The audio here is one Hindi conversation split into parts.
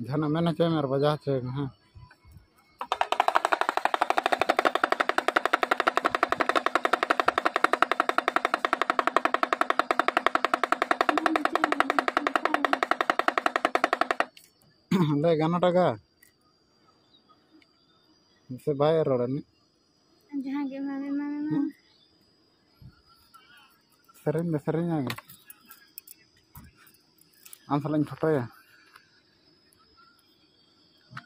चाहिए मेरे बजा चाहिए हाँ। ले गाना टका से भाई रोड़नी जहाँ के मामे मामे मामे। सेरेंग दे सेरेंग आगे सालाñ फोटोया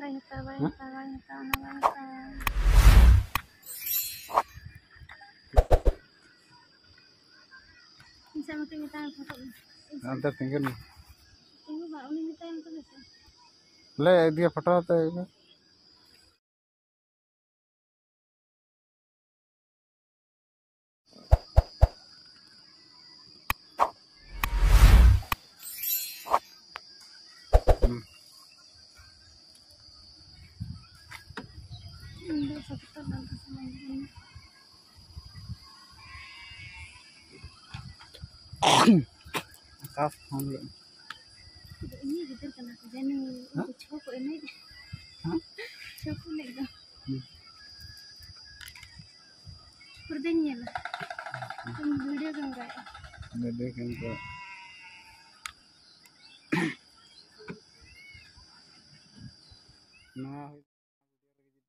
Banyak tahu, banyak tahu, banyak tahu, banyak tahu. Minsan kita ng photo. अंदर ya ले दिया फ़ोटो तो ini satu tahun sama ini Akash phone ले ini gitu kan aku jadi cukup ini Hah? cukup nih kan Hmm. Berdanya lah Yang video kan kayak ले देखेंगे नवा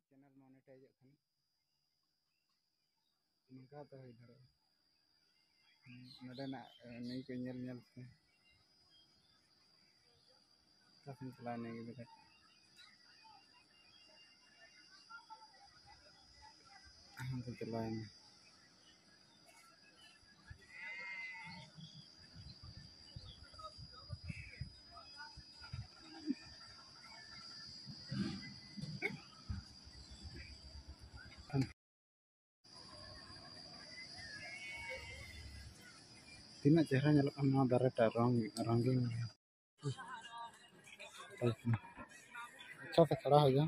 चैनल मोनेटाइज खान नौका तो ᱱᱚᱰᱮᱱᱟᱜ ᱱᱟᱹᱭ ᱠᱚ ᱧᱮᱞ ᱧᱮᱞᱛᱮ ᱚᱠᱟᱥᱮᱧ ᱪᱟᱞᱟᱣᱮᱱᱟ ᱜᱤᱫᱽᱨᱟᱹ ᱚᱱᱛᱮ ᱪᱟᱞᱟᱣᱮᱱᱟ Tina cara nyelok ana dare tarong Oke, Coba sekarang aja.